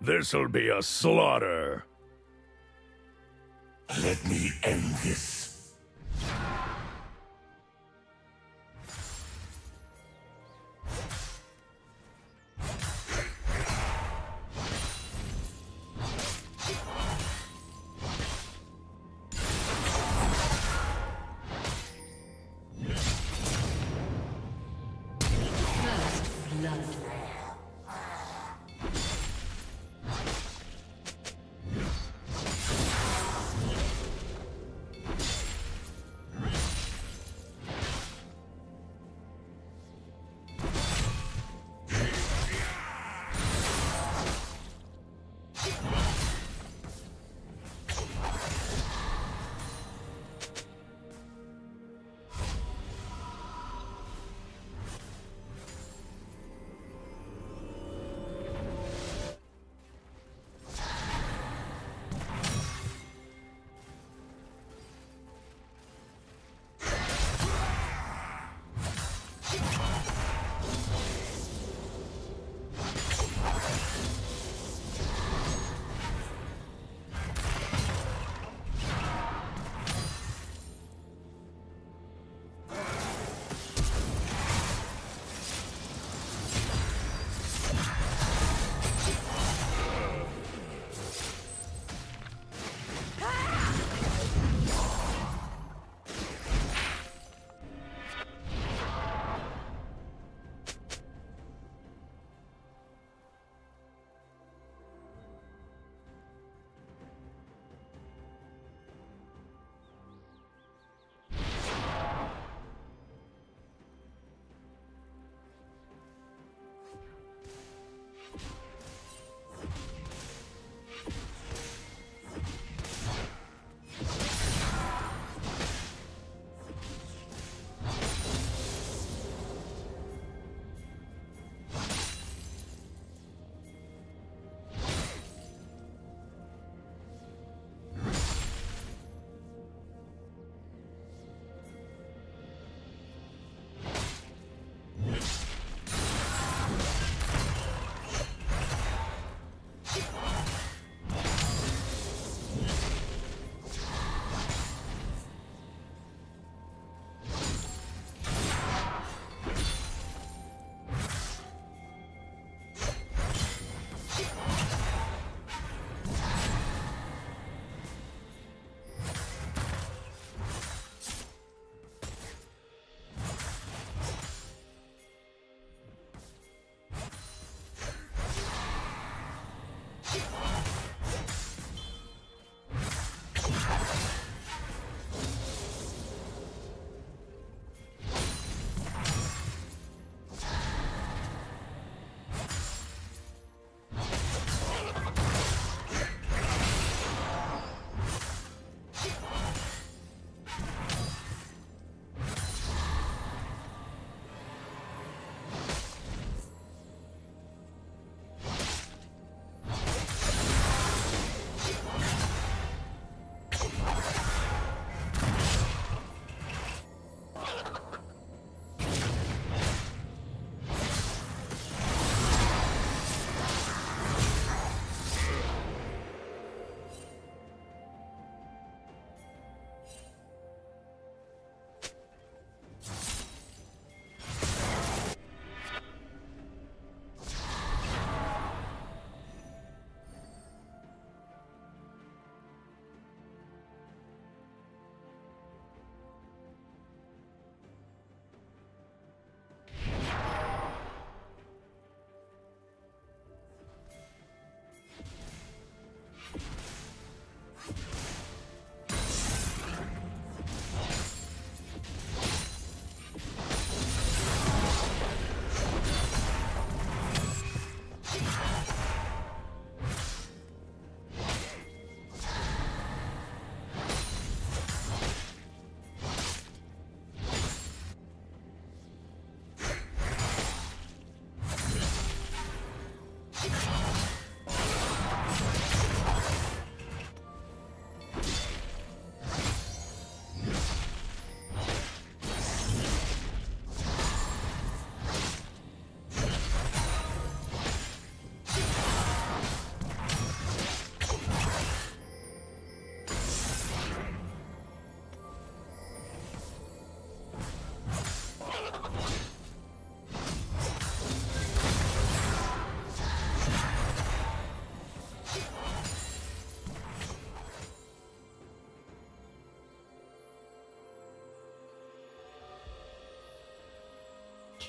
This'll be a slaughter. Let me end this.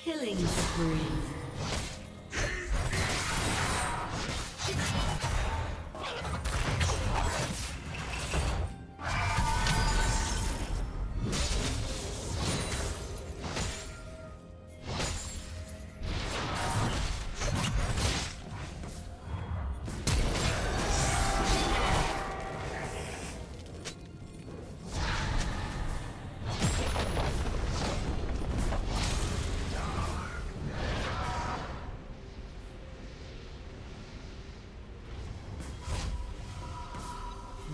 Killing spree.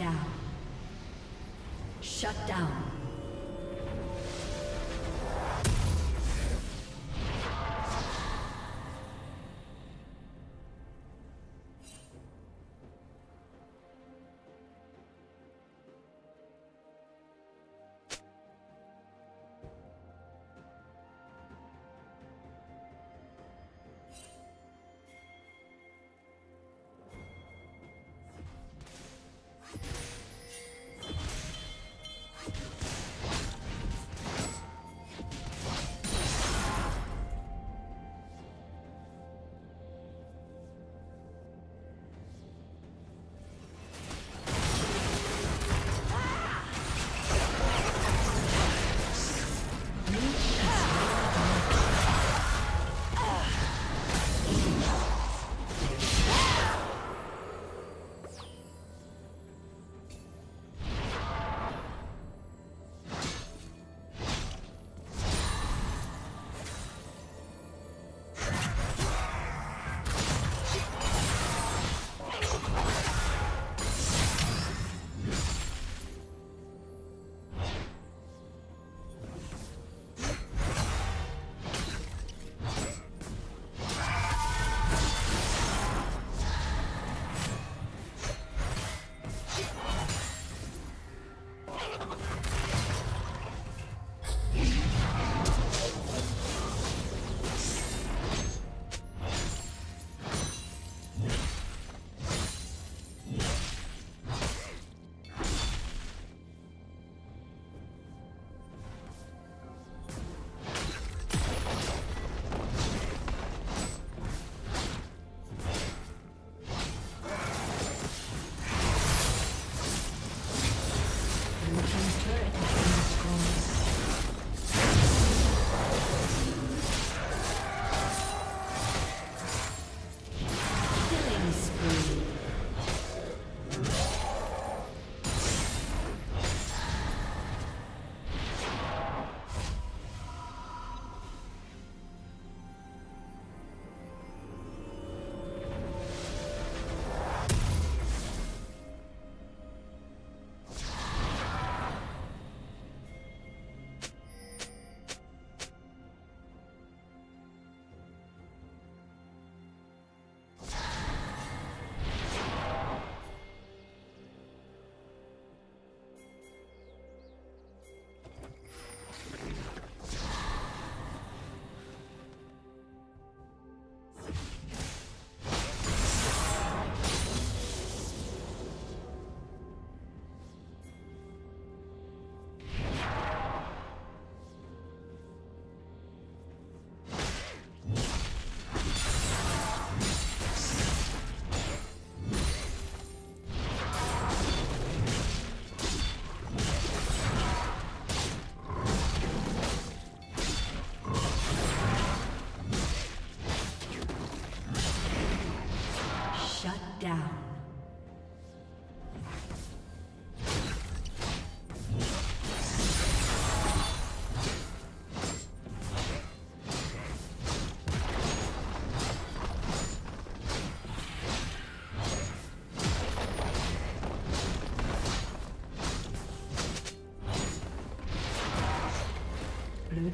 Down. Shut down.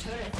turret.